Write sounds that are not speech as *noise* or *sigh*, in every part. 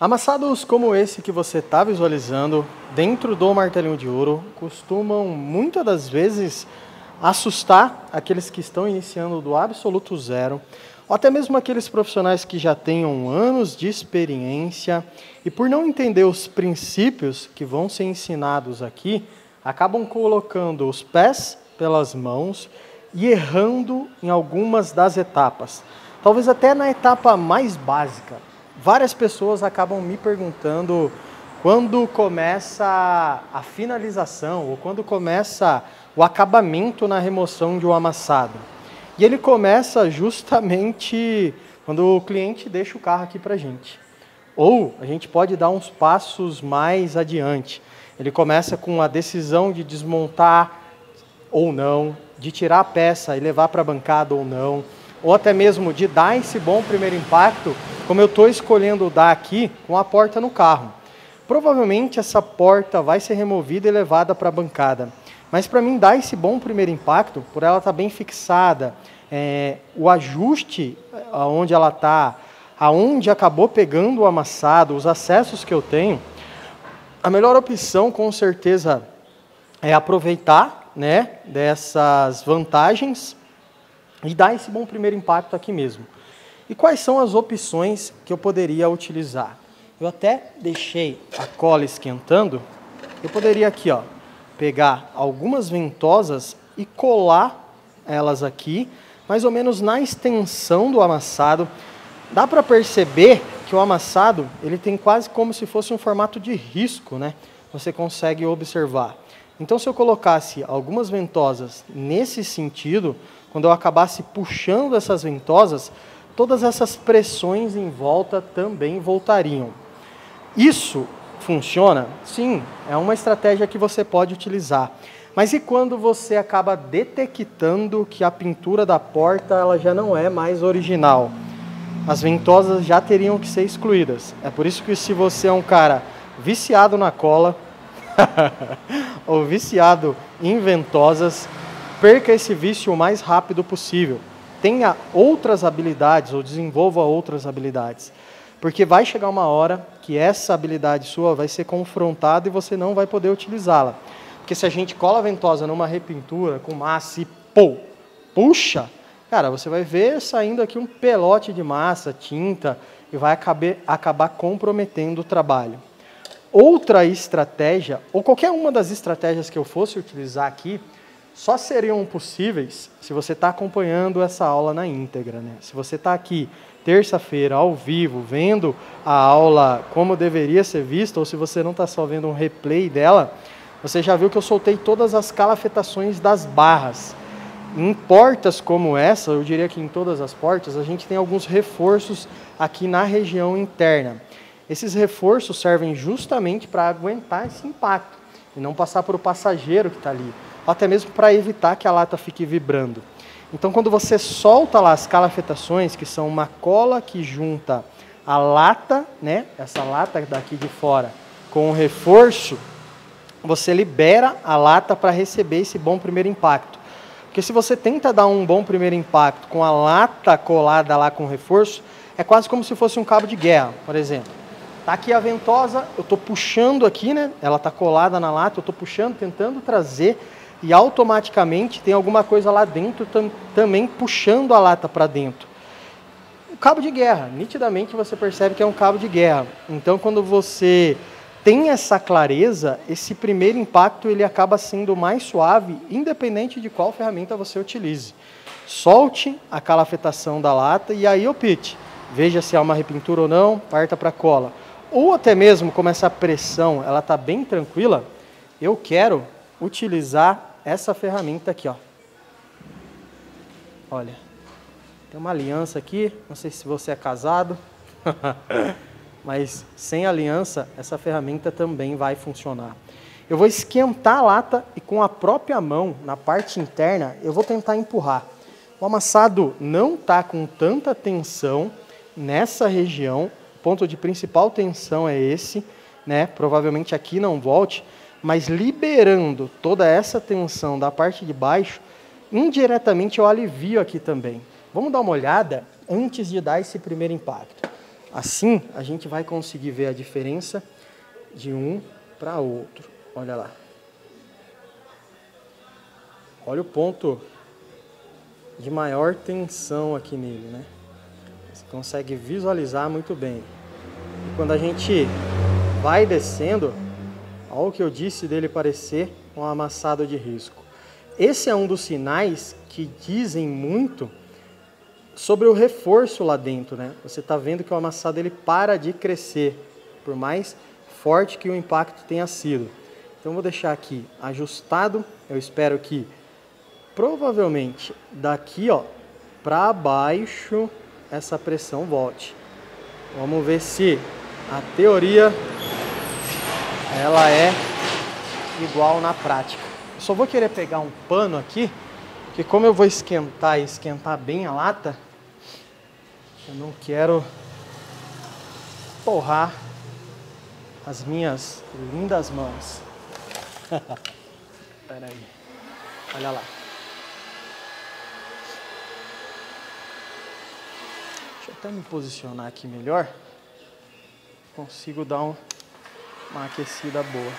Amassados como esse que você está visualizando dentro do martelinho de ouro costumam muitas das vezes assustar aqueles que estão iniciando do absoluto zero, ou até mesmo aqueles profissionais que já tenham anos de experiência e por não entender os princípios que vão ser ensinados aqui, acabam colocando os pés pelas mãos e errando em algumas das etapas. Talvez até na etapa mais básica, várias pessoas acabam me perguntando quando começa a finalização ou quando começa o acabamento na remoção de um amassado. E ele começa justamente quando o cliente deixa o carro aqui para a gente. Ou a gente pode dar uns passos mais adiante. Ele começa com a decisão de desmontar ou não, de tirar a peça e levar para a bancada ou não, ou até mesmo de dar esse bom primeiro impacto como eu estou escolhendo dar aqui com a porta no carro. Provavelmente essa porta vai ser removida e levada para a bancada. Mas para mim dar esse bom primeiro impacto, por ela estar tá bem fixada, é, o ajuste aonde ela está, aonde acabou pegando o amassado, os acessos que eu tenho, a melhor opção com certeza é aproveitar né, dessas vantagens e dar esse bom primeiro impacto aqui mesmo. E quais são as opções que eu poderia utilizar? Eu até deixei a cola esquentando. Eu poderia aqui, ó, pegar algumas ventosas e colar elas aqui, mais ou menos na extensão do amassado. Dá para perceber que o amassado ele tem quase como se fosse um formato de risco, né? Você consegue observar. Então, se eu colocasse algumas ventosas nesse sentido, quando eu acabasse puxando essas ventosas, todas essas pressões em volta também voltariam. Isso funciona? Sim, é uma estratégia que você pode utilizar. Mas e quando você acaba detectando que a pintura da porta ela já não é mais original? As ventosas já teriam que ser excluídas. É por isso que se você é um cara viciado na cola *laughs* ou viciado em ventosas, perca esse vício o mais rápido possível tenha outras habilidades ou desenvolva outras habilidades. Porque vai chegar uma hora que essa habilidade sua vai ser confrontada e você não vai poder utilizá-la. Porque se a gente cola a ventosa numa repintura com massa e pô, puxa, cara, você vai ver saindo aqui um pelote de massa, tinta, e vai acabar, acabar comprometendo o trabalho. Outra estratégia, ou qualquer uma das estratégias que eu fosse utilizar aqui, só seriam possíveis se você está acompanhando essa aula na íntegra. Né? Se você está aqui terça-feira, ao vivo, vendo a aula como deveria ser vista, ou se você não está só vendo um replay dela, você já viu que eu soltei todas as calafetações das barras. Em portas como essa, eu diria que em todas as portas, a gente tem alguns reforços aqui na região interna. Esses reforços servem justamente para aguentar esse impacto e não passar para o passageiro que está ali até mesmo para evitar que a lata fique vibrando. Então, quando você solta lá as calafetações, que são uma cola que junta a lata, né, essa lata daqui de fora, com o reforço, você libera a lata para receber esse bom primeiro impacto. Porque se você tenta dar um bom primeiro impacto com a lata colada lá com o reforço, é quase como se fosse um cabo de guerra, por exemplo. Tá aqui a ventosa, eu estou puxando aqui, né? Ela está colada na lata, eu estou puxando, tentando trazer e automaticamente tem alguma coisa lá dentro tam, também puxando a lata para dentro. O cabo de guerra, nitidamente você percebe que é um cabo de guerra. Então, quando você tem essa clareza, esse primeiro impacto ele acaba sendo mais suave, independente de qual ferramenta você utilize. Solte a calafetação da lata e aí opte. Veja se há uma repintura ou não, parta para cola. Ou até mesmo, como essa pressão ela está bem tranquila, eu quero utilizar essa ferramenta aqui, ó. Olha, tem uma aliança aqui, não sei se você é casado, *laughs* mas sem aliança essa ferramenta também vai funcionar. Eu vou esquentar a lata e com a própria mão, na parte interna, eu vou tentar empurrar. O amassado não está com tanta tensão nessa região, o ponto de principal tensão é esse, né? provavelmente aqui não volte, mas liberando toda essa tensão da parte de baixo, indiretamente eu alivio aqui também. Vamos dar uma olhada antes de dar esse primeiro impacto. Assim, a gente vai conseguir ver a diferença de um para outro. Olha lá. Olha o ponto de maior tensão aqui nele, né? Você consegue visualizar muito bem. E quando a gente vai descendo, olha o que eu disse dele parecer um amassado de risco. Esse é um dos sinais que dizem muito sobre o reforço lá dentro, né? Você está vendo que o amassado ele para de crescer, por mais forte que o impacto tenha sido. Então vou deixar aqui ajustado. Eu espero que provavelmente daqui, ó, para baixo essa pressão volte. Vamos ver se a teoria ela é igual na prática. Eu só vou querer pegar um pano aqui, porque como eu vou esquentar e esquentar bem a lata, eu não quero torrar as minhas lindas mãos. *laughs* Espera aí. Olha lá. Deixa eu até me posicionar aqui melhor. Consigo dar um, uma aquecida boa.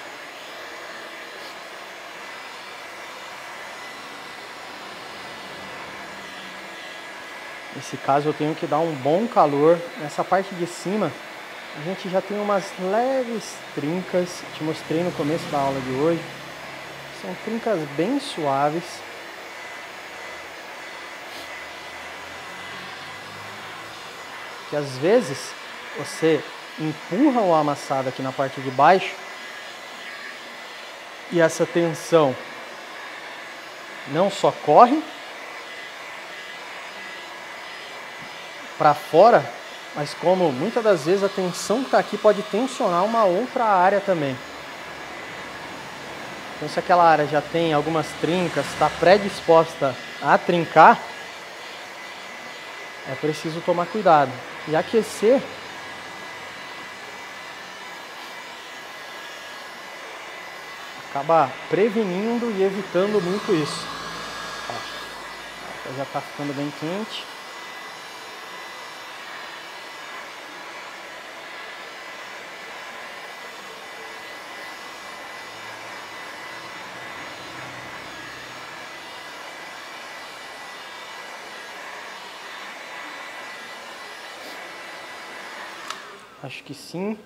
Nesse caso eu tenho que dar um bom calor. Nessa parte de cima a gente já tem umas leves trincas. Te mostrei no começo da aula de hoje. São trincas bem suaves. Que às vezes você empurra o amassado aqui na parte de baixo e essa tensão não só corre para fora, mas como muitas das vezes a tensão que está aqui pode tensionar uma outra área também. Então se aquela área já tem algumas trincas, está predisposta a trincar, é preciso tomar cuidado. E aquecer acaba prevenindo e evitando muito isso. Já está ficando bem quente. Acho que sim.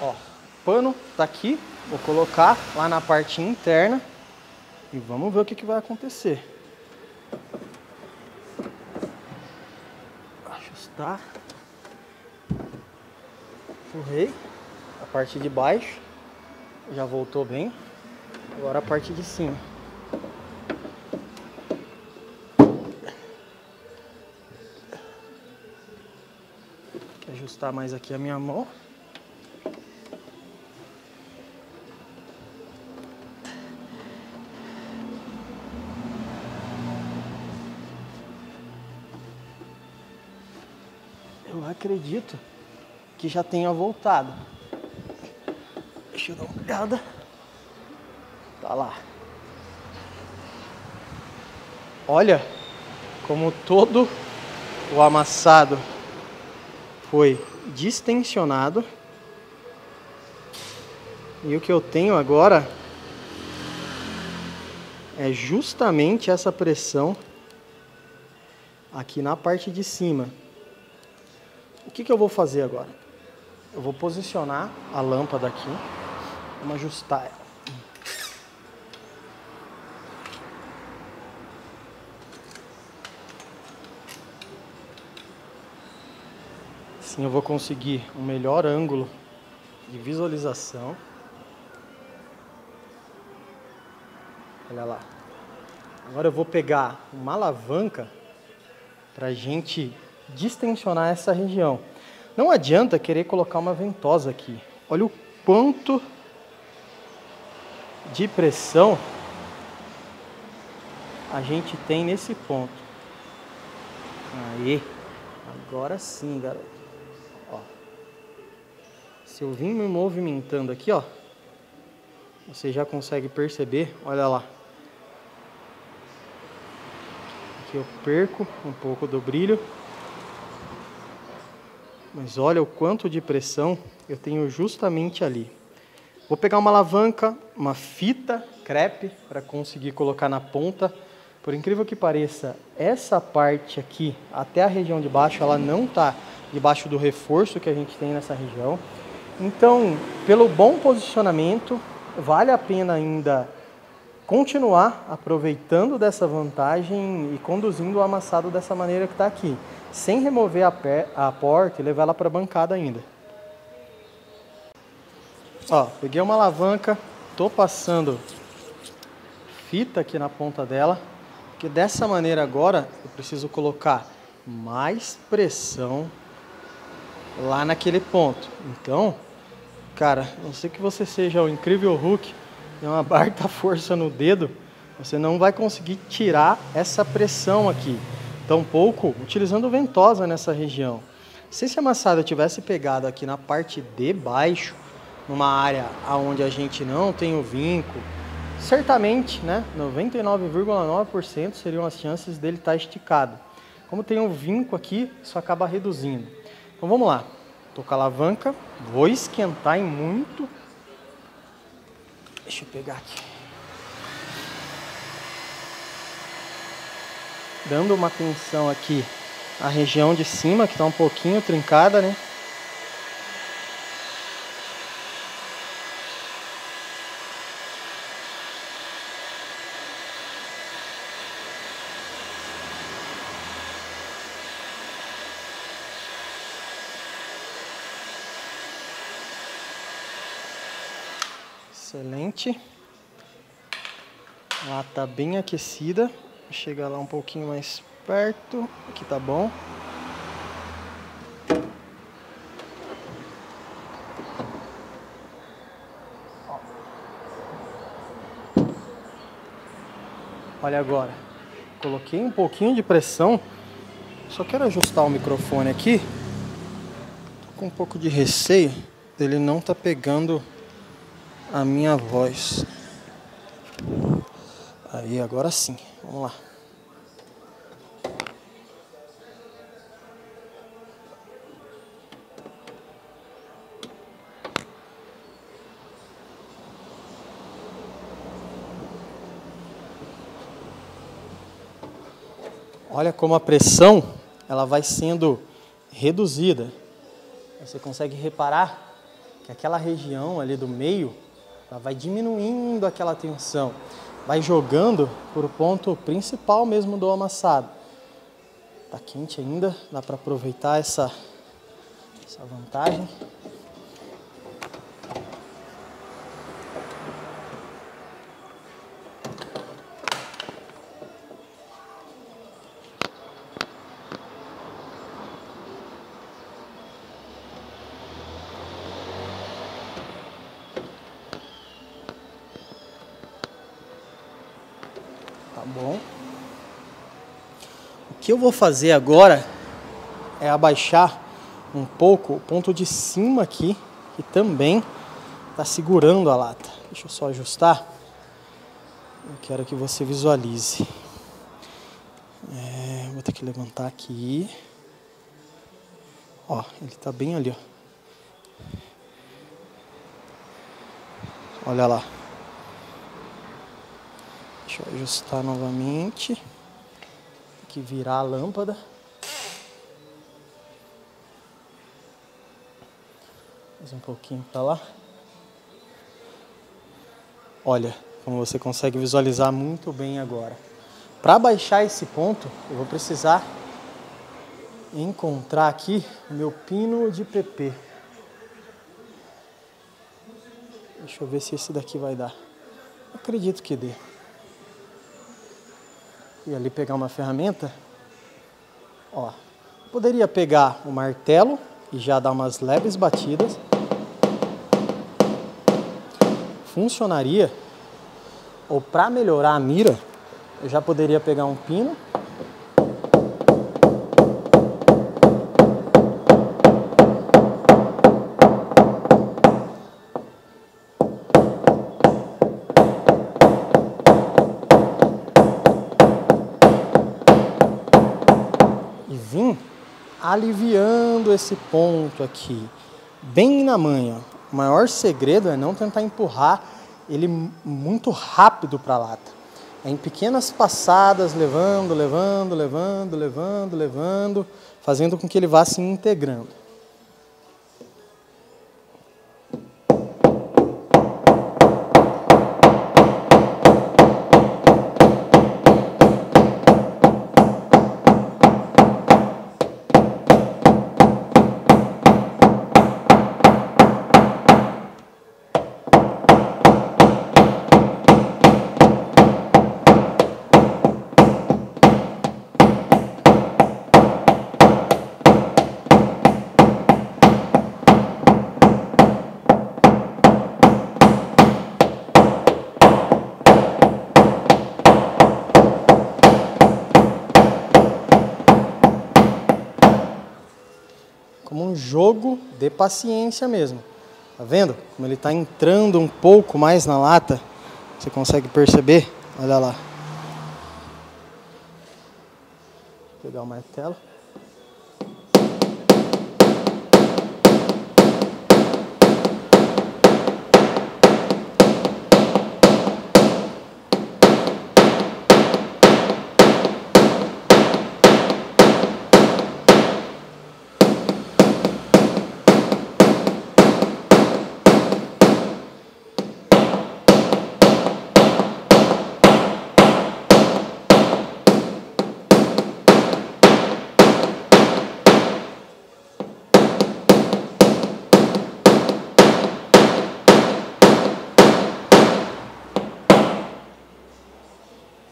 Ó, pano tá aqui. Vou colocar lá na parte interna e vamos ver o que, que vai acontecer. Ajustar. Empurrei a parte de baixo. Já voltou bem. Agora a parte de cima. ajustar mais aqui a minha mão. Eu acredito que já tenha voltado. Deixa eu dar uma olhada. Tá lá. Olha como todo o amassado foi distensionado. E o que eu tenho agora é justamente essa pressão aqui na parte de cima. Que, que eu vou fazer agora? Eu vou posicionar a lâmpada aqui, vamos ajustar ela. Assim eu vou conseguir um melhor ângulo de visualização. Olha lá. Agora eu vou pegar uma alavanca para a gente distensionar essa região. Não adianta querer colocar uma ventosa aqui. Olha o quanto de pressão a gente tem nesse ponto. Aí, agora sim, garoto. Se eu vim me movimentando aqui, ó, você já consegue perceber, olha lá. Aqui eu perco um pouco do brilho. Mas olha o quanto de pressão eu tenho justamente ali. Vou pegar uma alavanca, uma fita crepe para conseguir colocar na ponta. Por incrível que pareça, essa parte aqui, até a região de baixo, ela não está debaixo do reforço que a gente tem nessa região. Então, pelo bom posicionamento, vale a pena ainda continuar aproveitando dessa vantagem e conduzindo o amassado dessa maneira que está aqui, sem remover a, a porta e levar ela para a bancada ainda. Ó, peguei uma alavanca, tô passando fita aqui na ponta dela, que dessa maneira agora eu preciso colocar mais pressão lá naquele ponto. Então, cara, não sei que você seja o incrível Hulk, tem uma *laughs* baita força no dedo, você não vai conseguir tirar essa pressão aqui. Tampouco utilizando ventosa nessa região. Se esse amassado tivesse pegado aqui na parte de baixo, numa área onde a gente não tem o vinco, certamente, né, 99,9% seriam as chances dele estar tá esticado. Como tem um vinco aqui, isso acaba reduzindo. Então vamos lá. Tô com a alavanca, vou esquentar em muito. Deixa eu pegar aqui. Dando uma tensão aqui a região de cima, que está um pouquinho trincada, né? Excelente. Lá tá bem aquecida. Chegar lá um pouquinho mais perto. Aqui tá bom. Olha agora. Coloquei um pouquinho de pressão. Só quero ajustar o microfone aqui. Tô com um pouco de receio dele não tá pegando a minha voz. Aí, agora sim. Vamos lá. Olha como a pressão ela vai sendo reduzida. Você consegue reparar que aquela região ali do meio ela vai diminuindo aquela tensão, vai jogando o ponto principal mesmo do amassado. Tá quente ainda, dá para aproveitar essa, essa vantagem. Tá bom. O que eu vou fazer agora é abaixar um pouco o ponto de cima aqui, que também está segurando a lata. Deixa eu só ajustar. Eu quero que você visualize. É, vou ter que levantar aqui. Ó, ele está bem ali, ó. Olha lá. Deixa eu ajustar novamente. Que virar a lâmpada. Mais um pouquinho para lá. Olha, como você consegue visualizar muito bem agora. Para baixar esse ponto, eu vou precisar encontrar aqui o meu pino de PP. Deixa eu ver se esse daqui vai dar. Acredito que dê e ali pegar uma ferramenta, ó, poderia pegar o martelo e já dar umas leves batidas. Funcionaria. Ou para melhorar a mira, eu já poderia pegar um pino aliviando esse ponto aqui, bem na manha. O maior segredo é não tentar empurrar ele muito rápido para a lata. É em pequenas passadas, levando, levando, levando, levando, levando, fazendo com que ele vá se integrando. como um jogo de paciência mesmo. Tá vendo? Como ele está entrando um pouco mais na lata. Você consegue perceber? Olha lá. Vou pegar o martelo.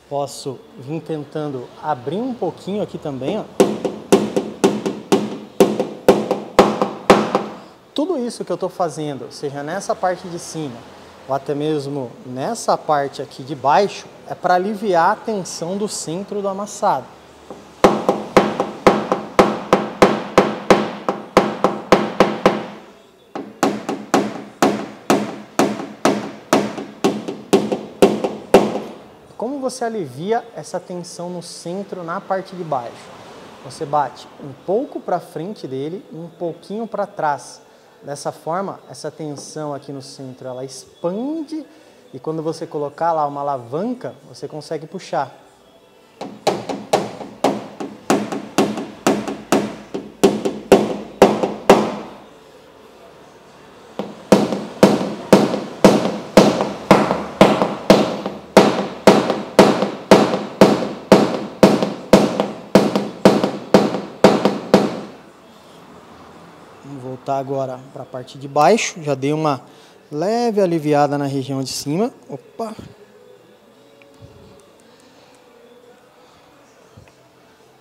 Posso vir tentando abrir um pouquinho aqui também, ó. Tudo isso que eu estou fazendo, seja nessa parte de cima ou até mesmo nessa parte aqui de baixo, é para aliviar a tensão do centro do amassado. Você alivia essa tensão no centro, na parte de baixo? Você bate um pouco para frente dele e um pouquinho para trás. Dessa forma, essa tensão aqui no centro, ela expande e quando você colocar lá uma alavanca, você consegue puxar. Voltar agora para a parte de baixo. Já dei uma leve aliviada na região de cima. Opa!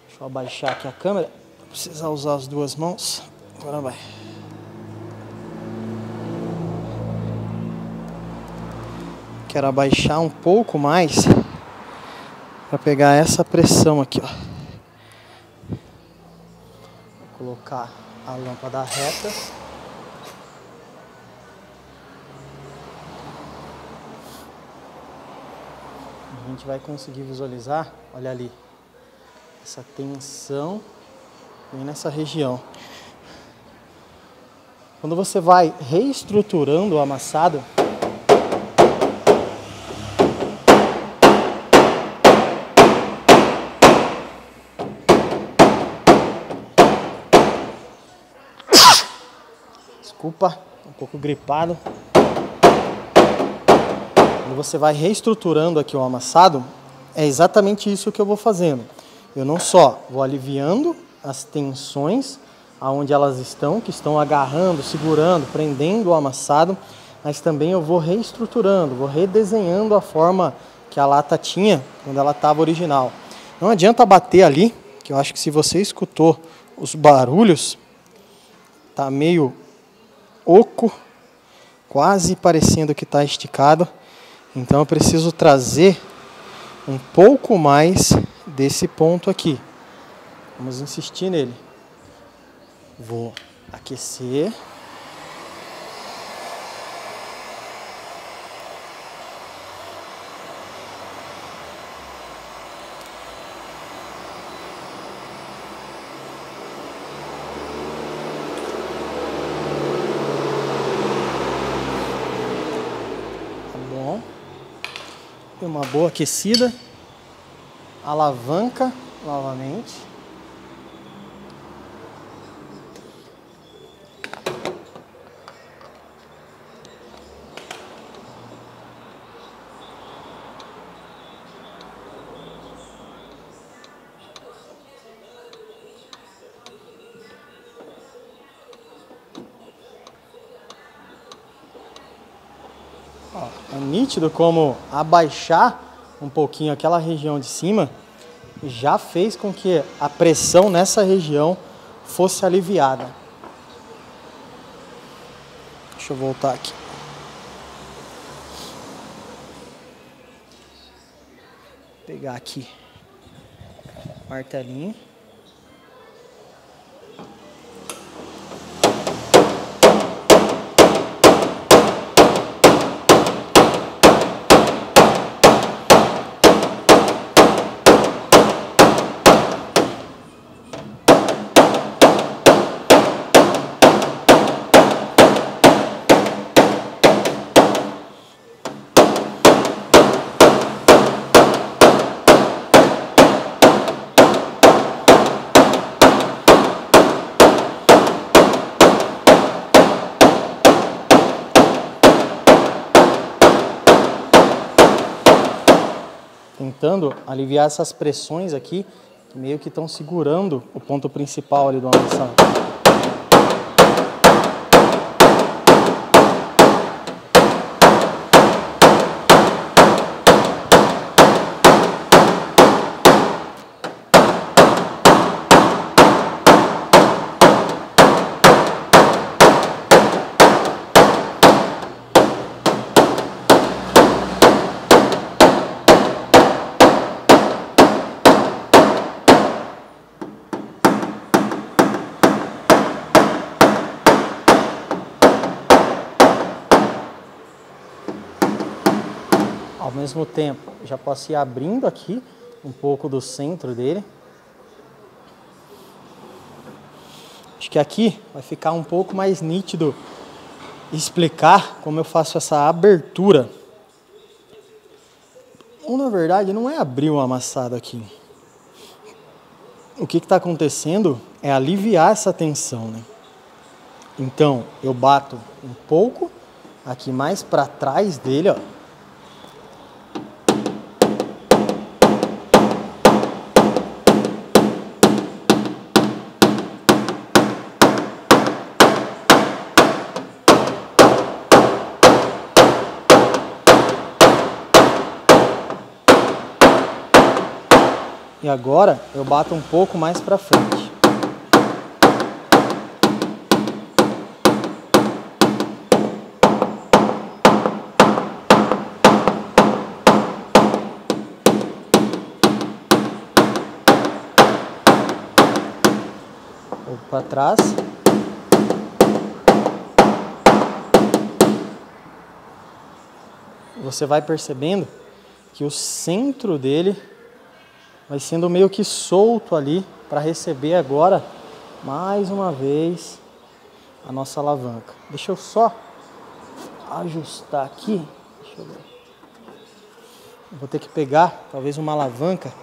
Deixa eu abaixar aqui a câmera. Vou precisar usar as duas mãos. Agora vai. Quero abaixar um pouco mais para pegar essa pressão aqui, ó. Vou colocar a lâmpada reta. A gente vai conseguir visualizar, olha ali, essa tensão bem nessa região. Quando você vai reestruturando o amassado, Desculpa, um pouco gripado. Quando você vai reestruturando aqui o amassado, é exatamente isso que eu vou fazendo. Eu não só vou aliviando as tensões aonde elas estão, que estão agarrando, segurando, prendendo o amassado, mas também eu vou reestruturando, vou redesenhando a forma que a lata tinha quando ela estava original. Não adianta bater ali, que eu acho que se você escutou os barulhos, tá meio oco, quase parecendo que está esticado. Então eu preciso trazer um pouco mais desse ponto aqui. Vamos insistir nele. Vou aquecer. uma boa aquecida. Alavanca novamente. Nítido como abaixar um pouquinho aquela região de cima já fez com que a pressão nessa região fosse aliviada. Deixa eu voltar aqui. Pegar aqui martelinho. Tentando aliviar essas pressões aqui, que meio que estão segurando o ponto principal ali do amassado. Ao mesmo tempo, já posso ir abrindo aqui um pouco do centro dele. Acho que aqui vai ficar um pouco mais nítido explicar como eu faço essa abertura. Ou na verdade não é abrir o amassado aqui. O que está acontecendo é aliviar essa tensão, né? Então eu bato um pouco aqui mais para trás dele, ó E agora eu bato um pouco mais para frente. Vou para trás. Você vai percebendo que o centro dele vai sendo meio que solto ali para receber agora mais uma vez a nossa alavanca. Deixa eu só ajustar aqui. Deixa eu ver. Vou ter que pegar talvez uma alavanca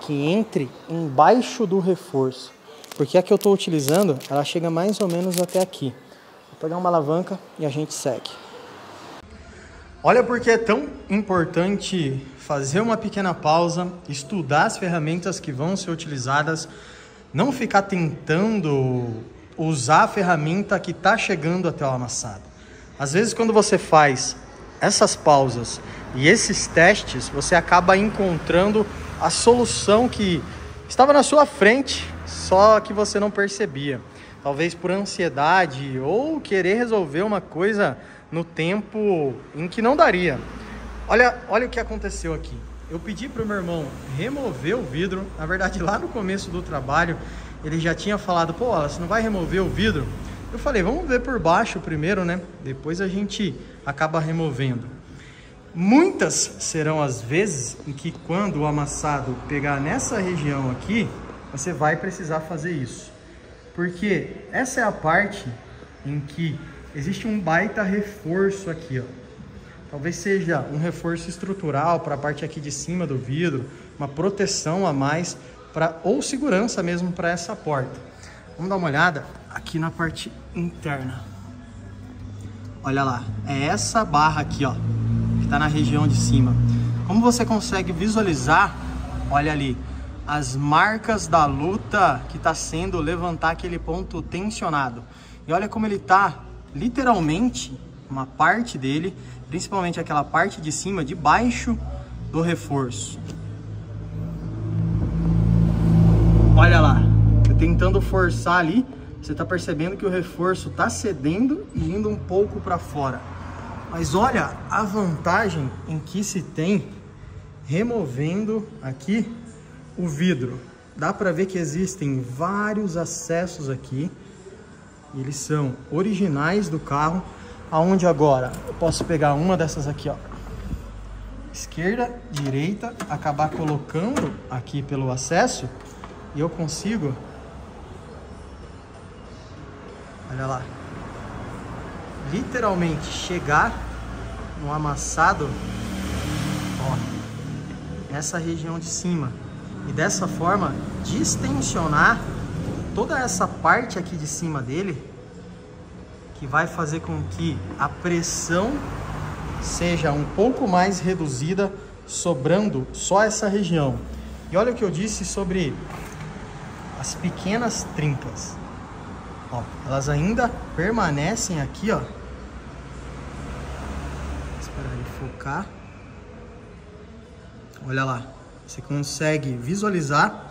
que entre embaixo do reforço. Porque a que eu estou utilizando, ela chega mais ou menos até aqui. Vou pegar uma alavanca e a gente segue. Olha porque é tão importante fazer uma pequena pausa, estudar as ferramentas que vão ser utilizadas, não ficar tentando usar a ferramenta que está chegando até o amassado. Às vezes, quando você faz essas pausas e esses testes, você acaba encontrando a solução que estava na sua frente, só que você não percebia. Talvez por ansiedade ou querer resolver uma coisa no tempo em que não daria. Olha, olha o que aconteceu aqui. Eu pedi para o meu irmão remover o vidro. Na verdade, lá no começo do trabalho, ele já tinha falado: pô, você não vai remover o vidro? Eu falei: vamos ver por baixo primeiro, né? Depois a gente acaba removendo. Muitas serão as vezes em que, quando o amassado pegar nessa região aqui, você vai precisar fazer isso. Porque essa é a parte em que existe um baita reforço aqui, ó. Talvez seja um reforço estrutural para a parte aqui de cima do vidro, uma proteção a mais para ou segurança mesmo para essa porta. Vamos dar uma olhada aqui na parte interna. Olha lá, é essa barra aqui, ó, que está na região de cima. Como você consegue visualizar, olha ali, as marcas da luta que está sendo levantar aquele ponto tensionado. E olha como ele está, literalmente, uma parte dele principalmente aquela parte de cima, de baixo do reforço. Olha lá, tentando forçar ali, você está percebendo que o reforço está cedendo e indo um pouco para fora. Mas olha a vantagem em que se tem removendo aqui o vidro. Dá para ver que existem vários acessos aqui. Eles são originais do carro. Aonde agora? Eu posso pegar uma dessas aqui, ó. Esquerda, direita, acabar colocando aqui pelo acesso. E eu consigo. Olha lá. Literalmente chegar no amassado. Ó, nessa região de cima. E dessa forma distensionar toda essa parte aqui de cima dele que vai fazer com que a pressão seja um pouco mais reduzida, sobrando só essa região. E olha o que eu disse sobre as pequenas trincas. Ó, elas ainda permanecem aqui, ó. Esperar ele focar. Olha lá, você consegue visualizar,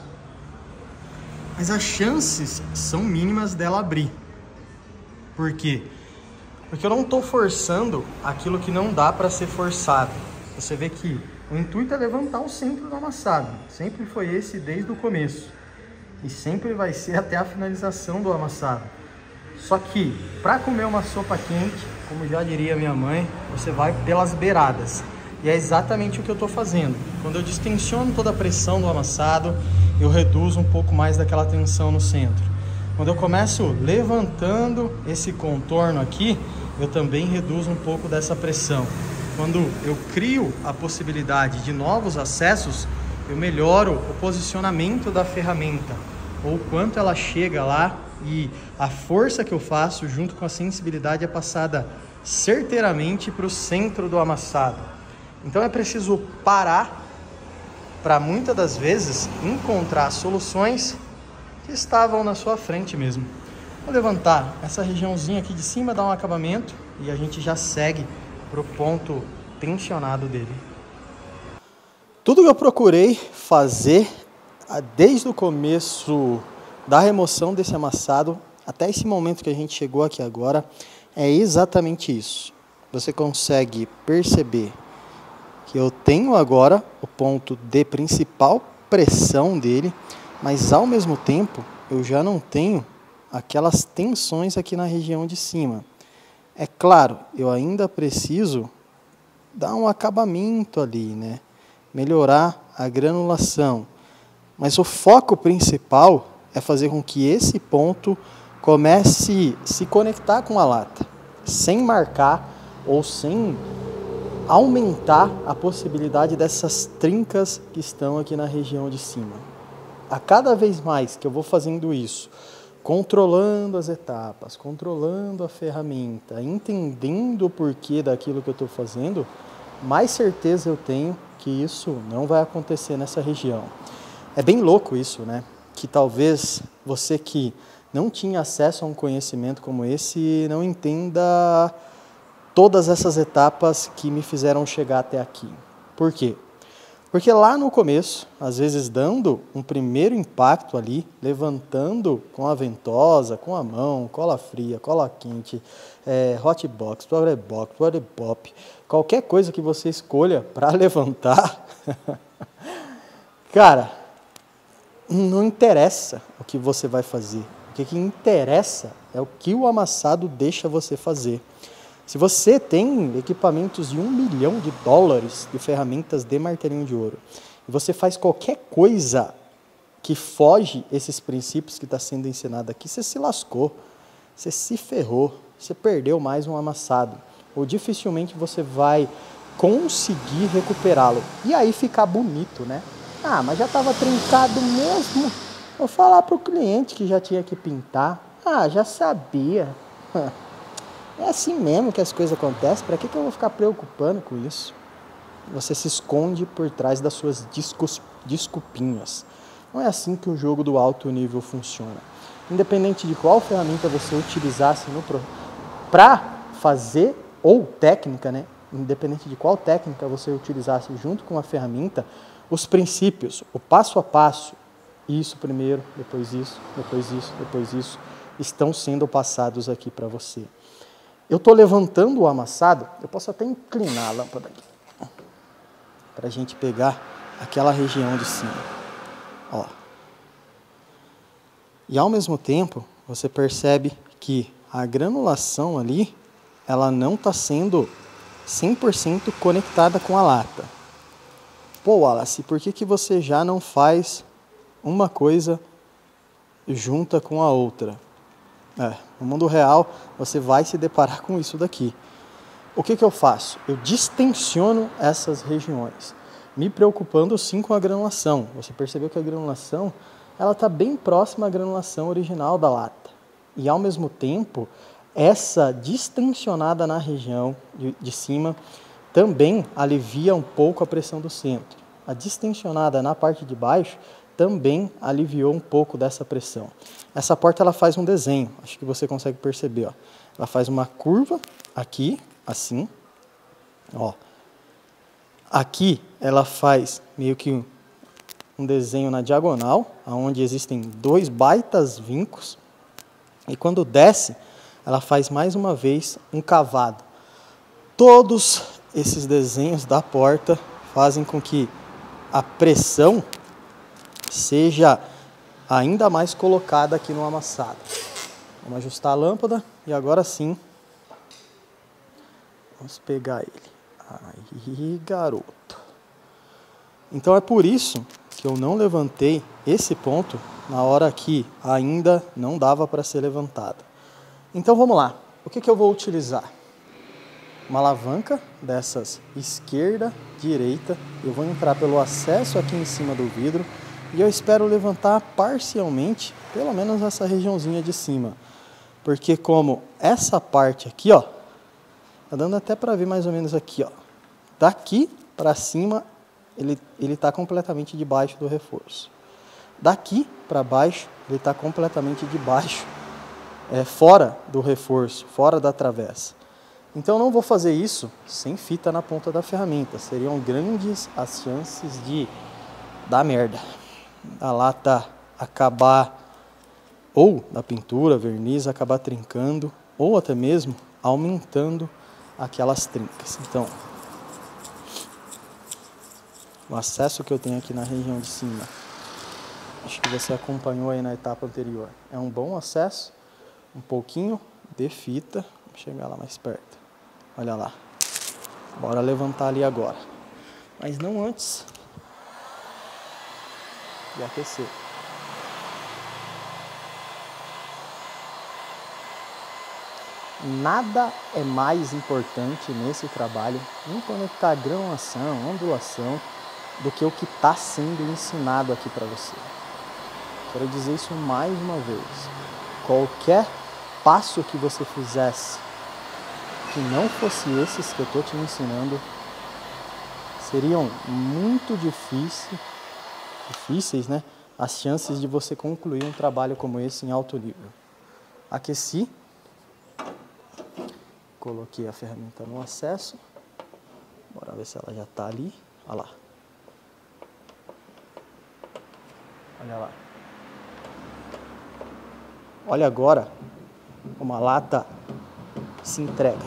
mas as chances são mínimas dela abrir. Por quê? Porque eu não estou forçando aquilo que não dá para ser forçado. Você vê que o intuito é levantar o centro do amassado. Sempre foi esse desde o começo. E sempre vai ser até a finalização do amassado. Só que, para comer uma sopa quente, como já diria minha mãe, você vai pelas beiradas. E é exatamente o que eu estou fazendo. Quando eu distensiono toda a pressão do amassado, eu reduzo um pouco mais daquela tensão no centro. Quando eu começo levantando esse contorno aqui, eu também reduzo um pouco dessa pressão. Quando eu crio a possibilidade de novos acessos, eu melhoro o posicionamento da ferramenta, ou quanto ela chega lá e a força que eu faço junto com a sensibilidade é passada certeiramente para o centro do amassado. Então é preciso parar para muitas das vezes encontrar soluções que estavam na sua frente mesmo. Vou levantar essa regiãozinha aqui de cima, dar um acabamento e a gente já segue para o ponto tensionado dele. Tudo que eu procurei fazer ah, desde o começo da remoção desse amassado até esse momento que a gente chegou aqui agora é exatamente isso. Você consegue perceber que eu tenho agora o ponto de principal pressão dele mas ao mesmo tempo eu já não tenho aquelas tensões aqui na região de cima. É claro, eu ainda preciso dar um acabamento ali, né? melhorar a granulação. Mas o foco principal é fazer com que esse ponto comece a se conectar com a lata, sem marcar ou sem aumentar a possibilidade dessas trincas que estão aqui na região de cima a cada vez mais que eu vou fazendo isso, controlando as etapas, controlando a ferramenta, entendendo o porquê daquilo que eu estou fazendo, mais certeza eu tenho que isso não vai acontecer nessa região. É bem louco isso, né? Que talvez você que não tinha acesso a um conhecimento como esse não entenda todas essas etapas que me fizeram chegar até aqui. Por quê? Porque lá no começo, às vezes dando um primeiro impacto ali, levantando com a ventosa, com a mão, cola fria, cola quente, é, hot box, water box, water pop, qualquer coisa que você escolha *laughs* para levantar, *laughs* cara, não interessa o que você vai fazer. O que, que interessa é o que o amassado deixa você fazer. Se você tem equipamentos de um milhão de dólares de ferramentas de martelinho de ouro, e você faz qualquer coisa que foge esses princípios que está sendo ensinado aqui, você se lascou, você se ferrou, você perdeu mais um amassado. ou dificilmente você vai conseguir recuperá-lo. E aí ficar bonito, né? Ah, mas já estava trincado mesmo. Vou falar para o cliente que já tinha que pintar. Ah, já sabia. *laughs* É assim mesmo que as coisas acontecem. Para que, que eu vou ficar preocupando com isso? Você se esconde por trás das suas desculpinhas. Não é assim que o jogo do alto nível funciona. Independente de qual ferramenta você utilizasse para fazer ou técnica, né? Independente de qual técnica você utilizasse junto com a ferramenta, os princípios, o passo a passo, isso primeiro, depois isso, depois isso, depois isso, estão sendo passados aqui para você. Eu estou levantando o amassado, eu posso até inclinar a lâmpada aqui, para a gente pegar aquela região de cima. Ó. E ao mesmo tempo, você percebe que a granulação ali, ela não está sendo 100% conectada com a lata. Pô, Wallace, por que, que você já não faz uma coisa junta com a outra? É, no mundo real, você vai se deparar com isso daqui. O que, que eu faço? Eu distensiono essas regiões, me preocupando sim com a granulação. Você percebeu que a granulação ela está bem próxima à granulação original da lata. E ao mesmo tempo, essa distensionada na região de, de cima também alivia um pouco a pressão do centro. A distensionada na parte de baixo também aliviou um pouco dessa pressão. Essa porta ela faz um desenho, acho que você consegue perceber. Ó. Ela faz uma curva aqui, assim. Ó. Aqui ela faz meio que um desenho na diagonal, onde existem dois baitas vincos. E quando desce, ela faz mais uma vez um cavado. Todos esses desenhos da porta fazem com que a pressão seja ainda mais colocada aqui no amassado. Vamos ajustar a lâmpada e agora sim vamos pegar ele. Aí, garoto. Então é por isso que eu não levantei esse ponto na hora que ainda não dava para ser levantado. Então vamos lá. O que, que eu vou utilizar? Uma alavanca dessas esquerda, direita. Eu vou entrar pelo acesso aqui em cima do vidro e eu espero levantar parcialmente, pelo menos essa regiãozinha de cima. Porque como essa parte aqui, ó, tá dando até para ver mais ou menos aqui, ó. Daqui para cima ele ele está completamente debaixo do reforço. Daqui para baixo ele está completamente debaixo, é, fora do reforço, fora da travessa. Então não vou fazer isso sem fita na ponta da ferramenta. Seriam grandes as chances de dar merda. A lata acabar ou da pintura, verniz acabar trincando ou até mesmo aumentando aquelas trincas. Então, o acesso que eu tenho aqui na região de cima, acho que você acompanhou aí na etapa anterior. É um bom acesso, um pouquinho de fita, vou chegar lá mais perto. Olha lá. Bora levantar ali agora. Mas não antes de aquecer. Nada é mais importante nesse trabalho em conectar granulação, ondulação, do que o que está sendo ensinado aqui para você. Quero dizer isso mais uma vez. Qualquer passo que você fizesse que não fosse esses que eu estou te ensinando, seriam muito difícil, difíceis, né? As chances de você concluir um trabalho como esse em alto nível. Aqueci, coloquei a ferramenta no acesso, bora ver se ela já está ali, olha lá. Olha lá. Olha agora uma lata se entrega.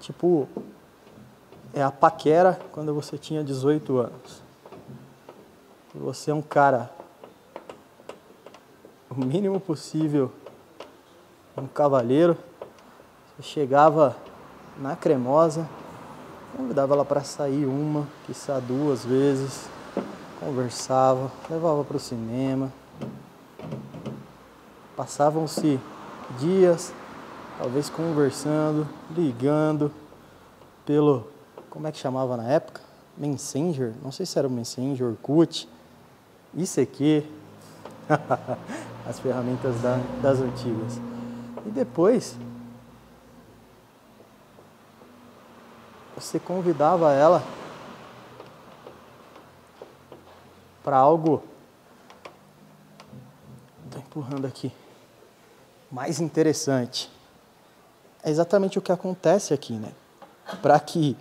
Tipo, é a paquera quando você tinha 18 anos. Você é um cara o mínimo possível um cavalheiro. Você chegava na cremosa, convidava ela para sair uma, quiçá duas vezes conversava, levava para o cinema. Passavam-se dias, talvez conversando, ligando pelo, como é que chamava na época? Messenger, não sei se era o Messenger, Orkut, ICQ, *laughs* as ferramentas da, das antigas. E depois você convidava ela para algo. Estou empurrando aqui. Mais interessante. É exatamente o que acontece aqui, né? Para que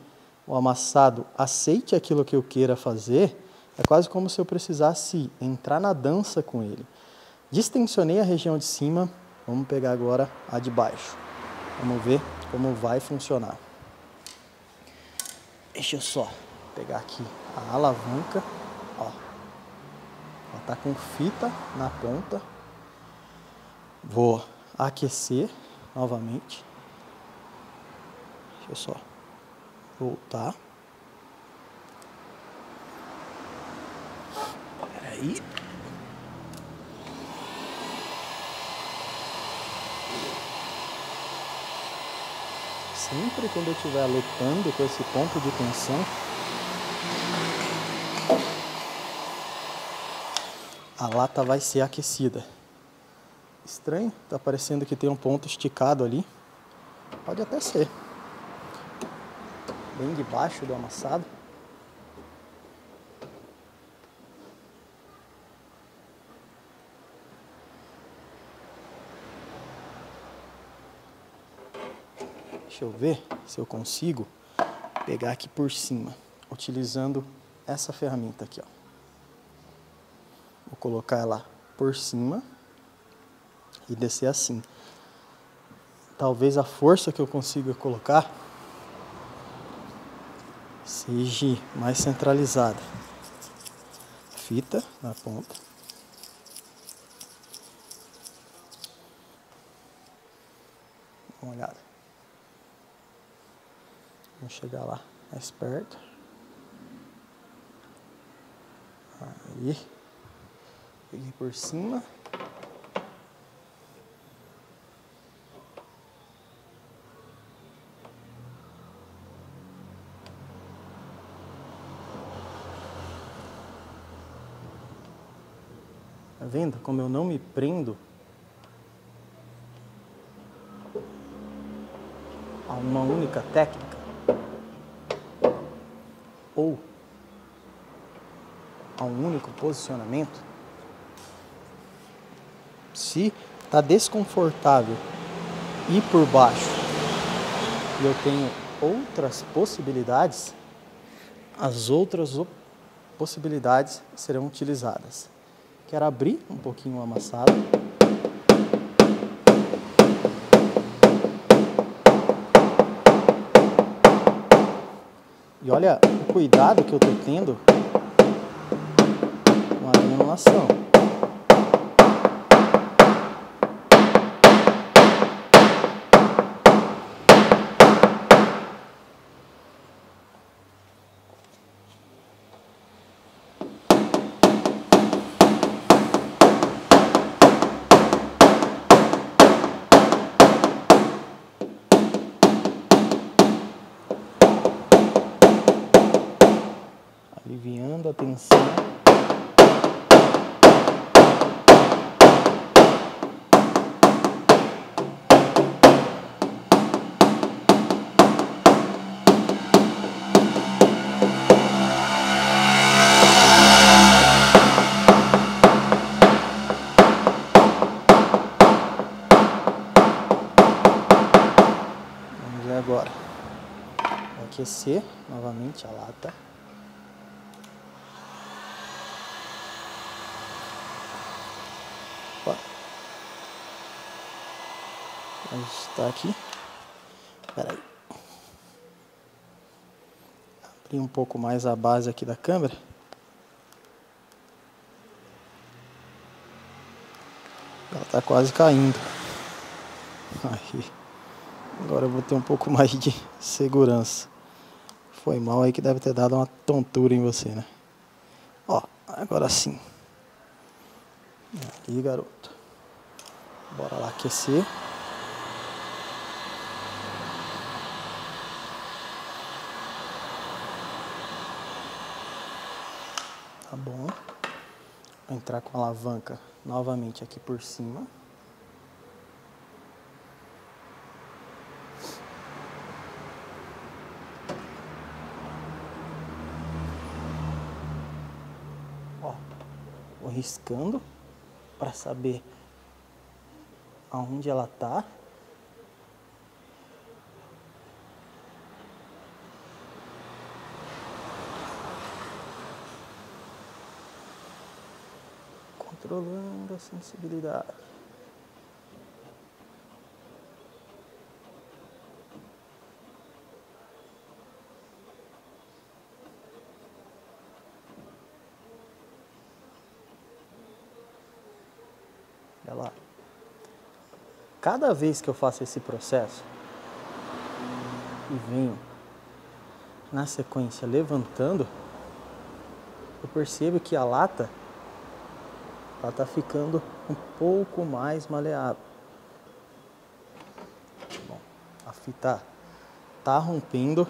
o amassado aceite aquilo que eu queira fazer, é quase como se eu precisasse entrar na dança com ele. Distensionei a região de cima, vamos pegar agora a de baixo. Vamos ver como vai funcionar. Deixa eu só pegar aqui a alavanca, ó. Ela tá com fita na ponta. Vou aquecer novamente. Deixa eu só voltar. Peraí. Sempre quando eu estiver lutando com esse ponto de tensão, a lata vai ser aquecida. Estranho, tá parecendo que tem um ponto esticado ali. Pode até ser. Bem debaixo do amassado. Deixa eu ver se eu consigo pegar aqui por cima, utilizando essa ferramenta aqui, ó. Vou colocar ela por cima e descer assim. Talvez a força que eu consiga colocar seja mais centralizada. Fita na ponta. Dá uma olhada. Vamos chegar lá mais perto. Aí. Peguei por cima. Vendo como eu não me prendo a uma única técnica? Ou a um único posicionamento? Se está desconfortável ir por baixo e eu tenho outras possibilidades, as outras possibilidades serão utilizadas. Quero abrir um pouquinho o amassado. E olha o cuidado que eu estou tendo com a granulação. Um pouco mais a base aqui da câmera. Ela está quase caindo. Aí. Agora eu vou ter um pouco mais de segurança. Foi mal aí que deve ter dado uma tontura em você, né? Ó, agora sim. Aí, garoto. Bora lá aquecer. Tá bom. Vou entrar com a alavanca novamente aqui por cima. Ó, vou riscando para saber aonde ela tá. Controlando a sensibilidade. Olha lá. Cada vez que eu faço esse processo e venho na sequência levantando, eu percebo que a lata ela está ficando um pouco mais maleável. Bom, a fita tá rompendo.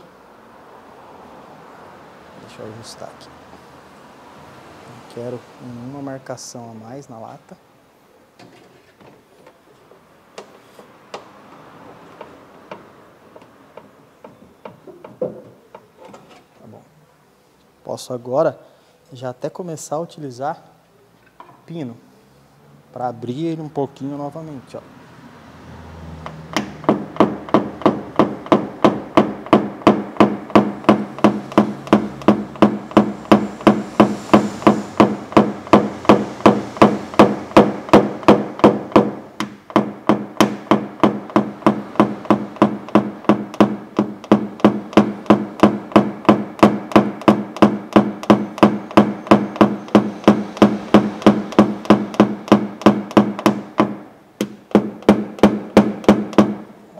Deixa eu ajustar aqui. Não quero nenhuma marcação a mais na lata. Tá bom. Posso agora já até começar a utilizar pino para abrir ele um pouquinho novamente, ó.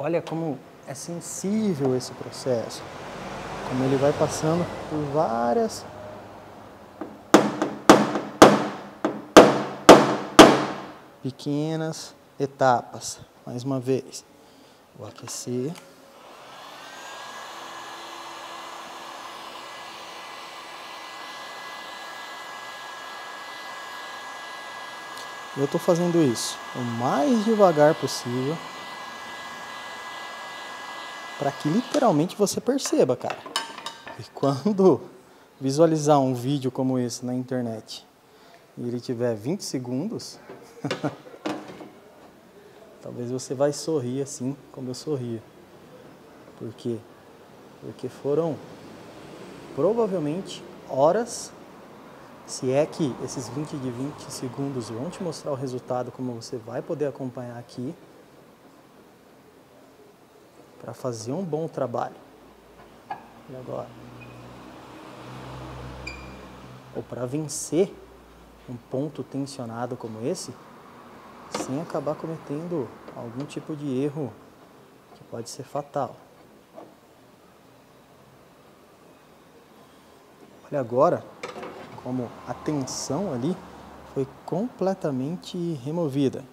Olha como é sensível esse processo. Como ele vai passando por várias pequenas etapas. Mais uma vez, vou aquecer. Eu estou fazendo isso o mais devagar possível para que literalmente você perceba, cara. E quando visualizar um vídeo como esse na internet e ele tiver 20 segundos, *laughs* talvez você vai sorrir assim como eu sorria. Por quê? Porque foram provavelmente horas, se é que esses 20 de 20 segundos vão te mostrar o resultado como você vai poder acompanhar aqui para fazer um bom trabalho. E agora? Ou para vencer um ponto tensionado como esse, sem acabar cometendo algum tipo de erro que pode ser fatal. Olha agora como a tensão ali foi completamente removida.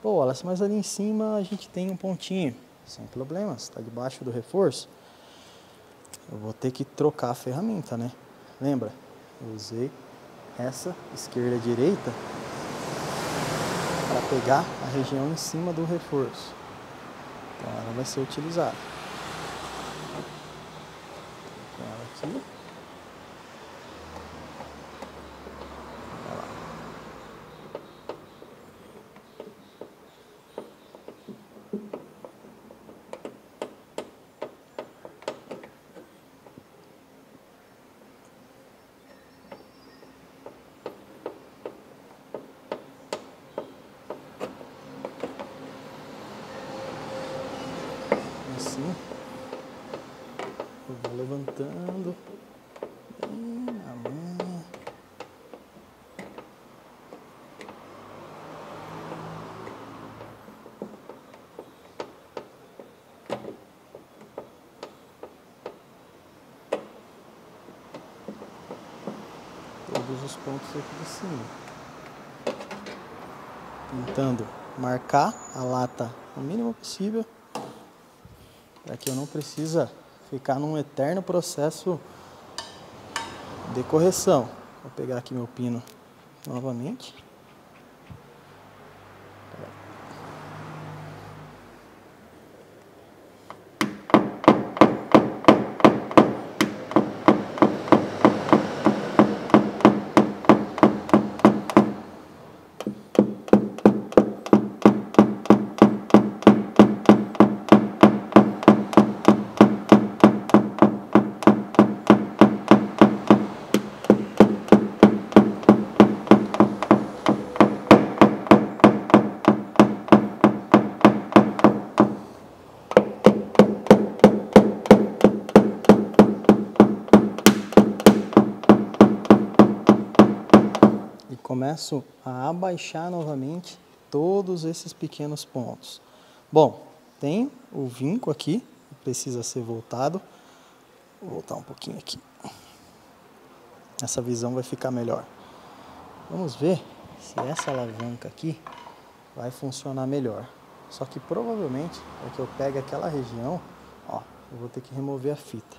Pô, Wallace, mas ali em cima a gente tem um pontinho sem problemas, está debaixo do reforço. Eu vou ter que trocar a ferramenta, né? Lembra? Eu usei essa esquerda direita para pegar a região em cima do reforço. Então ela vai ser utilizada. Com ela aqui. Assim. Eu vou levantando. Todos os pontos aqui de cima. Tentando marcar a lata o mínimo possível para que eu não precisa ficar num eterno processo de correção. Vou pegar aqui meu pino novamente. A abaixar novamente todos esses pequenos pontos. Bom, tem o vinco aqui, precisa ser voltado. Vou voltar um pouquinho aqui. Essa visão vai ficar melhor. Vamos ver se essa alavanca aqui vai funcionar melhor. Só que provavelmente, para que eu pegue aquela região, ó, eu vou ter que remover a fita.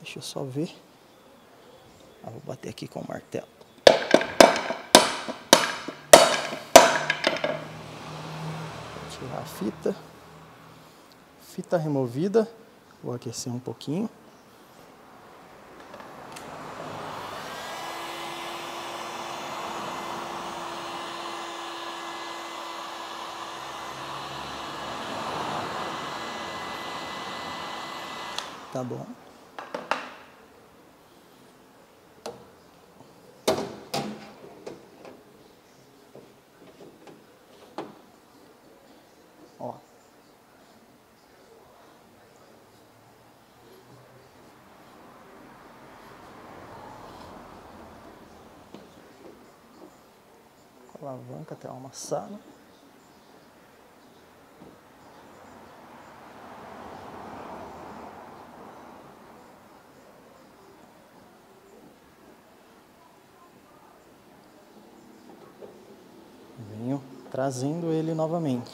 Deixa eu só ver. Ah, vou bater aqui com o martelo. Tirar a fita. Fita removida. Vou aquecer um pouquinho. Tá bom. Alavanca até sala. Venho trazendo ele novamente.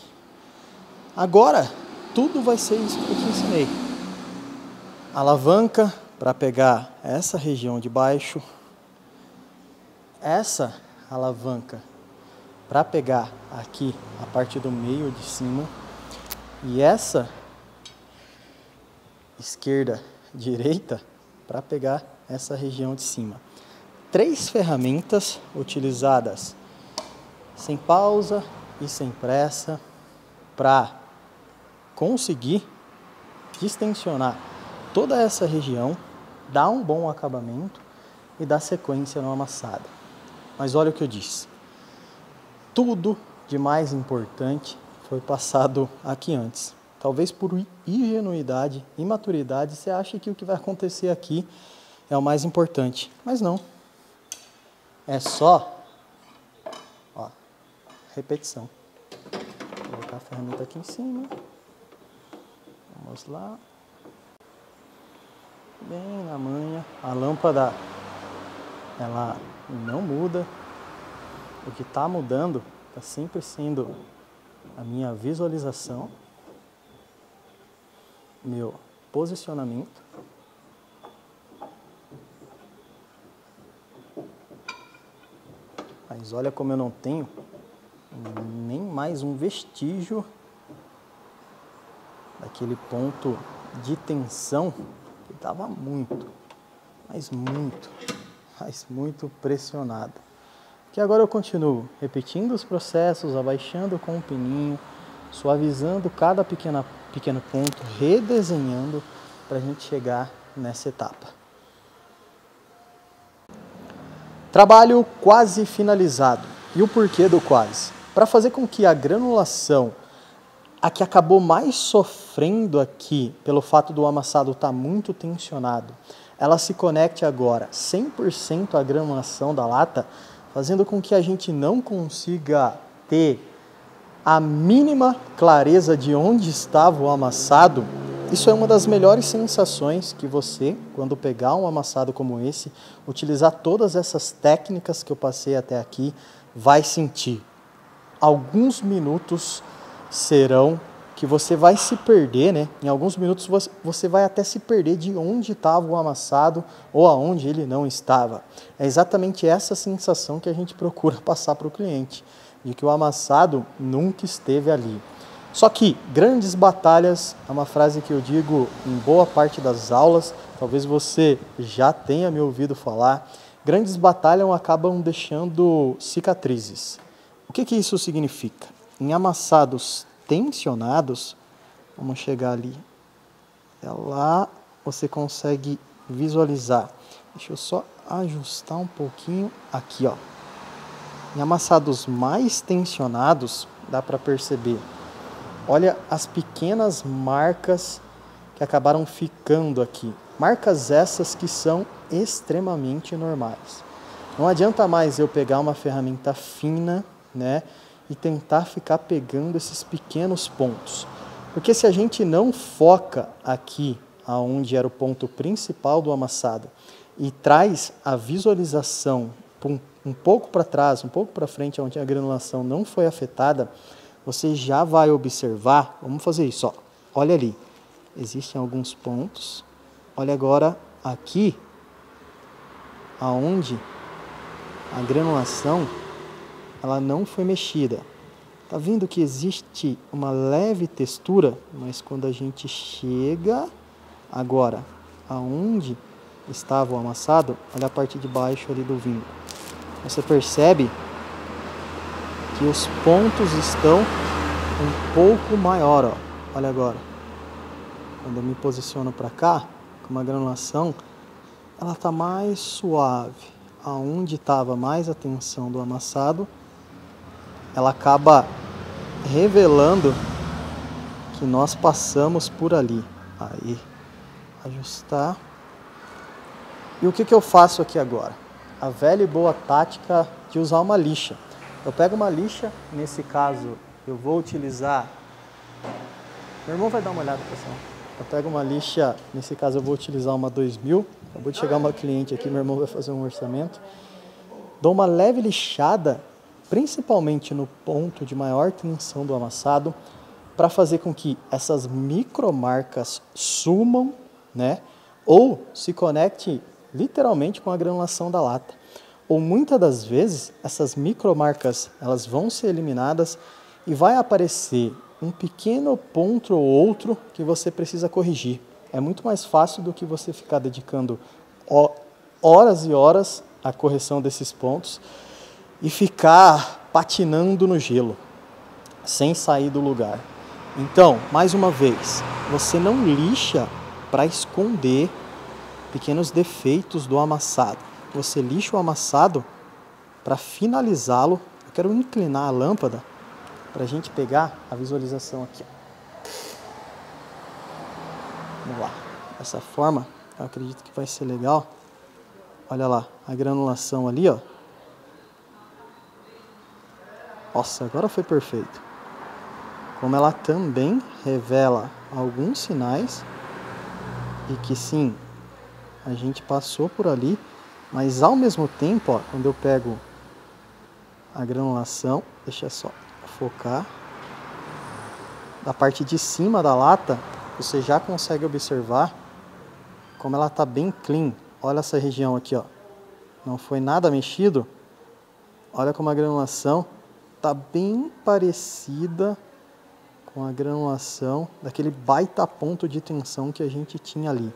Agora, tudo vai ser isso que eu te ensinei. Alavanca para pegar essa região de baixo, essa alavanca para pegar aqui a parte do meio de cima e essa esquerda direita para pegar essa região de cima. Três ferramentas utilizadas sem pausa e sem pressa para conseguir distensionar toda essa região, dar um bom acabamento e dar sequência no amassado. Mas olha o que eu disse tudo de mais importante foi passado aqui antes. Talvez por ingenuidade, imaturidade, você acha que o que vai acontecer aqui é o mais importante. Mas não. É só ó, repetição. Vou colocar a ferramenta aqui em cima. Vamos lá. Bem na manha. A lâmpada ela não muda, o que está mudando está sempre sendo a minha visualização, meu posicionamento. Mas olha como eu não tenho nem mais um vestígio daquele ponto de tensão que estava muito, mas muito, mas muito pressionado que agora eu continuo repetindo os processos, abaixando com o pininho, suavizando cada pequena, pequeno ponto, redesenhando para a gente chegar nessa etapa. Trabalho quase finalizado. E o porquê do quase? Para fazer com que a granulação, a que acabou mais sofrendo aqui pelo fato do amassado estar tá muito tensionado, ela se conecte agora 100% à granulação da lata, fazendo com que a gente não consiga ter a mínima clareza de onde estava o amassado, isso é uma das melhores sensações que você, quando pegar um amassado como esse, utilizar todas essas técnicas que eu passei até aqui, vai sentir. Alguns minutos serão que você vai se perder, né? Em alguns minutos você vai até se perder de onde estava o amassado ou aonde ele não estava. É exatamente essa sensação que a gente procura *laughs* passar para o cliente, de que o amassado nunca esteve ali. Só que grandes batalhas é uma frase que eu digo em boa parte das aulas, talvez você já tenha me ouvido falar. Grandes batalhas acabam deixando cicatrizes. O que, que isso significa? Em amassados tensionados, vamos chegar ali, é lá você consegue visualizar. Deixa eu só ajustar um pouquinho aqui, ó. Em amassados mais tensionados, dá para perceber. Olha as pequenas marcas que acabaram ficando aqui. Marcas essas que são extremamente normais. Não adianta mais eu pegar uma ferramenta fina, né, e tentar ficar pegando esses pequenos pontos. Porque se a gente não foca aqui aonde era o ponto principal do amassado e traz a visualização um, um pouco para trás, um pouco para frente, onde a granulação não foi afetada, você já vai observar, vamos fazer isso, ó. olha ali, existem alguns pontos, olha agora aqui, aonde a granulação ela não foi mexida. Tá vendo que existe uma leve textura, mas quando a gente chega agora aonde estava o amassado, olha a parte de baixo ali do vinho. Você percebe que os pontos estão um pouco maior, ó. Olha agora. Quando eu me posiciono para cá, com uma granulação, ela está mais suave. Aonde estava mais a tensão do amassado, ela acaba revelando que nós passamos por ali. Aí, ajustar. E o que, que eu faço aqui agora? A velha e boa tática de usar uma lixa. Eu pego uma lixa, nesse caso eu vou utilizar. Meu irmão vai dar uma olhada, pessoal. Eu pego uma lixa, nesse caso eu vou utilizar uma 2000. Acabou de chegar uma cliente aqui, meu irmão vai fazer um orçamento. Dou uma leve lixada principalmente no ponto de maior tensão do amassado, para fazer com que essas micromarcas sumam, né? Ou se conecte literalmente com a granulação da lata. Ou muitas das vezes essas micromarcas elas vão ser eliminadas e vai aparecer um pequeno ponto ou outro que você precisa corrigir. É muito mais fácil do que você ficar dedicando horas e horas à correção desses pontos e ficar patinando no gelo, sem sair do lugar. Então, mais uma vez, você não lixa para esconder pequenos defeitos do amassado. Você lixa o amassado para finalizá-lo. Eu quero inclinar a lâmpada para a gente pegar a visualização aqui. Vamos lá. Dessa forma, eu acredito que vai ser legal. Olha lá, a granulação ali, ó. Nossa, agora foi perfeito. Como ela também revela alguns sinais e que sim, a gente passou por ali, mas ao mesmo tempo, ó, quando eu pego a granulação, deixa só focar, da parte de cima da lata, você já consegue observar como ela está bem clean. Olha essa região aqui, ó. Não foi nada mexido. Olha como a granulação está bem parecida com a granulação daquele baita ponto de tensão que a gente tinha ali.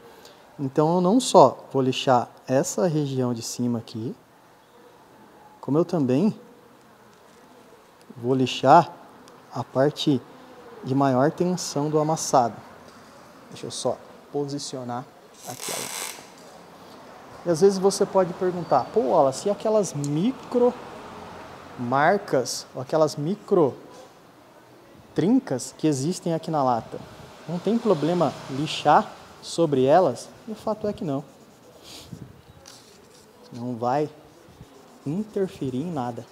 Então eu não só vou lixar essa região de cima aqui, como eu também vou lixar a parte de maior tensão do amassado. Deixa eu só posicionar aqui. E às vezes você pode perguntar, pô, Ola, se aquelas micro marcas, ou aquelas micro trincas que existem aqui na lata. Não tem problema lixar sobre elas? E o fato é que não. Não vai interferir em nada.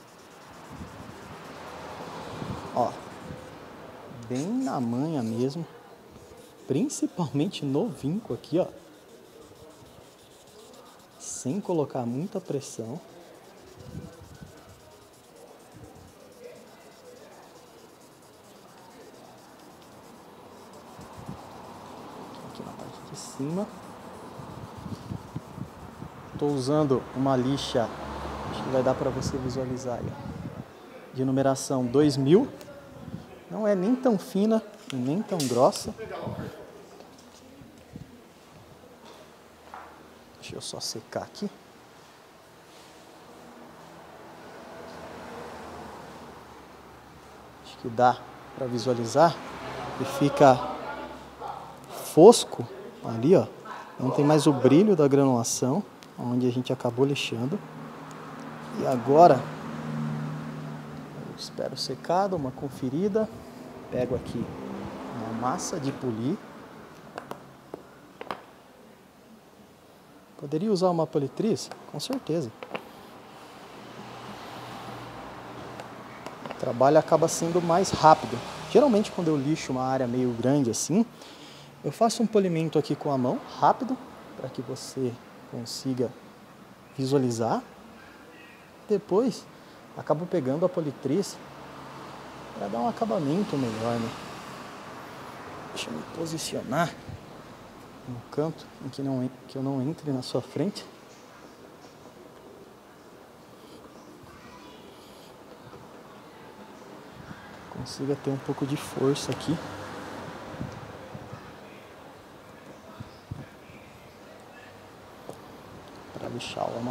Ó, bem na manha mesmo, principalmente no vinco aqui, ó. Sem colocar muita pressão. Cima. Estou usando uma lixa, acho que vai dar para você visualizar aí, de numeração 2000. Não é nem tão fina e nem tão grossa. Deixa eu só secar aqui. Acho que dá para visualizar. E fica fosco ali, ó. Não tem mais o brilho da granulação, onde a gente acabou lixando. E agora, espero secado, uma conferida. Pego aqui uma massa de polir. Poderia usar uma politriz? Com certeza. O trabalho acaba sendo mais rápido. Geralmente quando eu lixo uma área meio grande assim, eu faço um polimento aqui com a mão, rápido, para que você consiga visualizar. Depois, acabo pegando a politriz para dar um acabamento melhor, né? Deixa eu me posicionar no canto em que, não, que eu não entre na sua frente. Consiga ter um pouco de força aqui. Para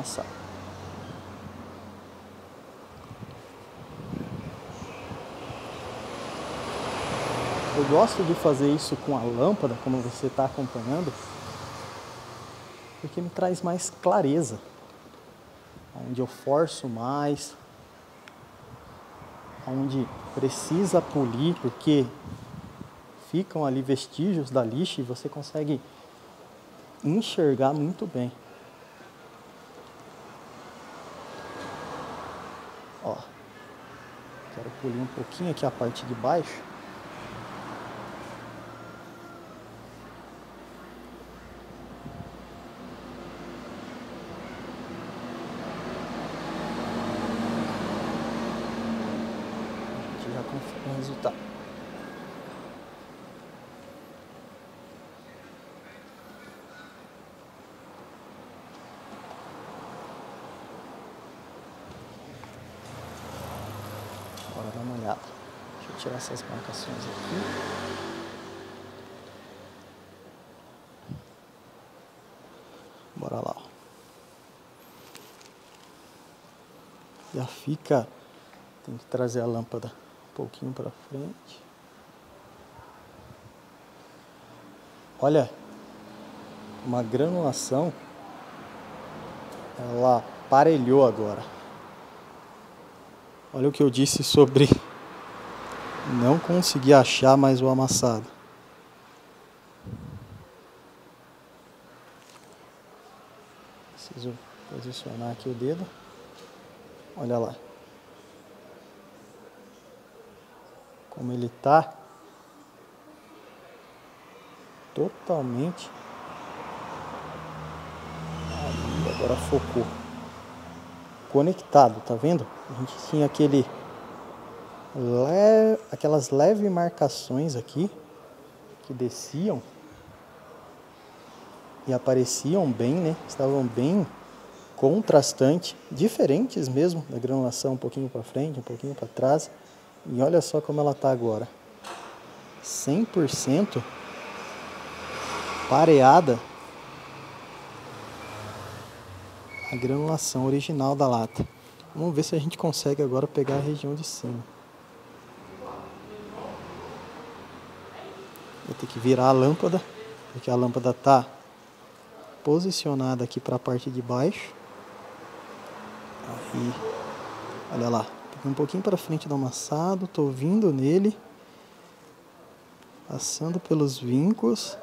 amassar. Eu gosto de fazer isso com a lâmpada, como você está acompanhando, porque me traz mais clareza. Onde eu forço mais, onde precisa polir, porque ficam ali vestígios da lixa e você consegue enxergar muito bem. Ó, quero polir um pouquinho aqui a parte de baixo. o resultado. Bora dar uma olhada. Deixa eu tirar essas marcações aqui. Bora lá. Já fica. Tem que trazer a lâmpada pouquinho para frente. Olha, uma granulação, ela aparelhou agora. Olha o que eu disse sobre não conseguir achar mais o amassado. Preciso posicionar aqui o dedo. Olha lá. como ele está totalmente agora focou conectado, tá vendo? A gente tinha aquele le... aquelas leves marcações aqui que desciam e apareciam bem, né? Estavam bem contrastantes, diferentes mesmo da granulação um pouquinho para frente, um pouquinho para trás. E olha só como ela está agora. 100% pareada a granulação original da lata. Vamos ver se a gente consegue agora pegar a região de cima. Que virar a lâmpada, porque a lâmpada está posicionada aqui para a parte de baixo. Aí, olha lá, um pouquinho para frente do amassado, tô vindo nele, passando pelos vincos.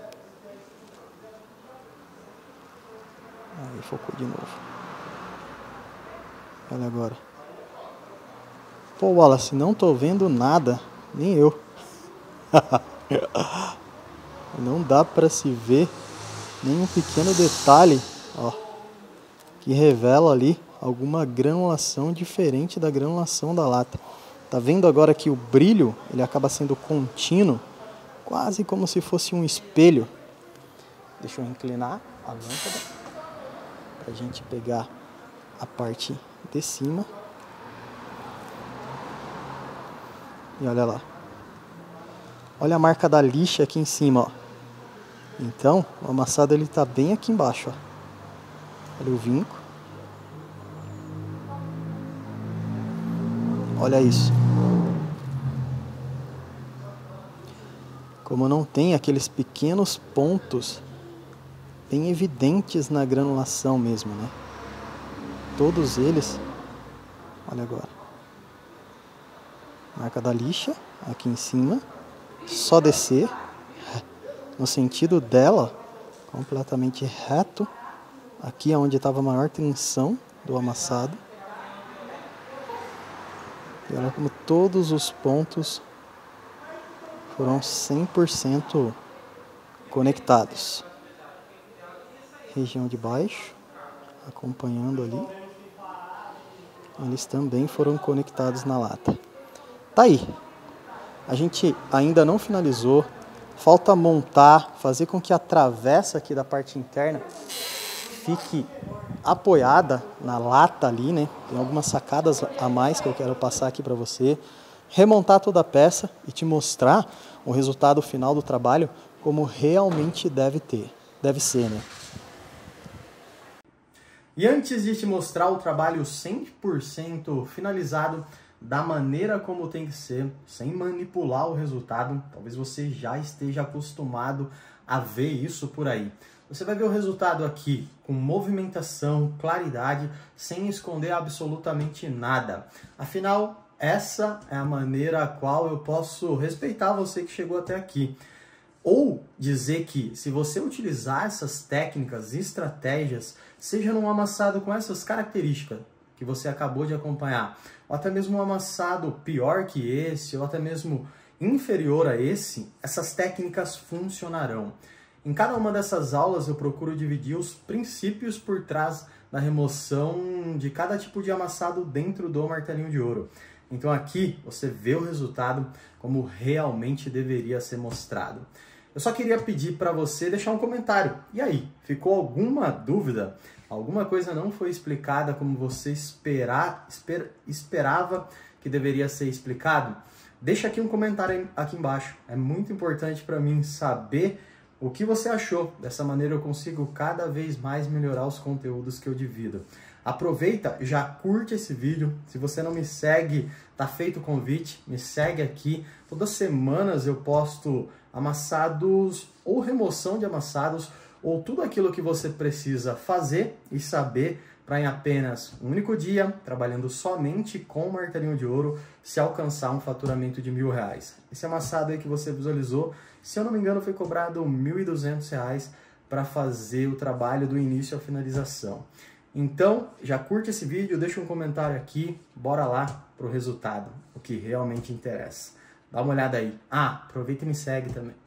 Aí focou de novo. Olha agora. Pô, Wallace, não tô vendo nada, nem eu. *laughs* não dá para se ver nenhum pequeno detalhe, ó, que revela ali alguma granulação diferente da granulação da lata. Tá vendo agora que o brilho ele acaba sendo contínuo, quase como se fosse um espelho. Deixa eu inclinar a lâmpada para a gente pegar a parte de cima. E olha lá. Olha a marca da lixa aqui em cima, ó. Então, o amassado ele tá bem aqui embaixo, ó. Olha o vinco. Olha isso. Como não tem aqueles pequenos pontos bem evidentes na granulação mesmo, né? Todos eles, olha agora. Marca da lixa aqui em cima, só descer no sentido dela, completamente reto. Aqui é onde estava a maior tensão do amassado. E olha como todos os pontos foram 100% conectados. Região de baixo, acompanhando ali. Eles também foram conectados na lata. Tá aí. A gente ainda não finalizou. Falta montar, fazer com que a travessa aqui da parte interna fique apoiada na lata ali, né? Tem algumas sacadas a mais que eu quero passar aqui para você. Remontar toda a peça e te mostrar o resultado final do trabalho como realmente deve ter, deve ser, né? E antes de te mostrar o trabalho 100% finalizado, da maneira como tem que ser, sem manipular o resultado, talvez você já esteja acostumado a ver isso por aí. Você vai ver o resultado aqui com movimentação, claridade, sem esconder absolutamente nada. Afinal, essa é a maneira a qual eu posso respeitar você que chegou até aqui. Ou dizer que se você utilizar essas técnicas, estratégias, seja num amassado com essas características que você acabou de acompanhar, ou até mesmo um amassado pior que esse, ou até mesmo inferior a esse, essas técnicas funcionarão. Em cada uma dessas aulas eu procuro dividir os princípios por trás da remoção de cada tipo de amassado dentro do martelinho de ouro. Então aqui você vê o resultado como realmente deveria ser mostrado. Eu só queria pedir para você deixar um comentário. E aí, ficou alguma dúvida? Alguma coisa não foi explicada como você esperar, esper, esperava que deveria ser explicado? Deixa aqui um comentário aqui embaixo. É muito importante para mim saber o que você achou? Dessa maneira eu consigo cada vez mais melhorar os conteúdos que eu divido. Aproveita, já curte esse vídeo. Se você não me segue, tá feito o convite, me segue aqui. Todas semanas eu posto amassados ou remoção de amassados ou tudo aquilo que você precisa fazer e saber para em apenas um único dia, trabalhando somente com martelinho de ouro, se alcançar um faturamento de mil reais. Esse amassado aí que você visualizou se eu não me engano, foi cobrado R$ 1.200 para fazer o trabalho do início à finalização. Então, já curte esse vídeo, deixa um comentário aqui, bora lá pro resultado, o que realmente interessa. Dá uma olhada aí. Ah, aproveita e me segue também.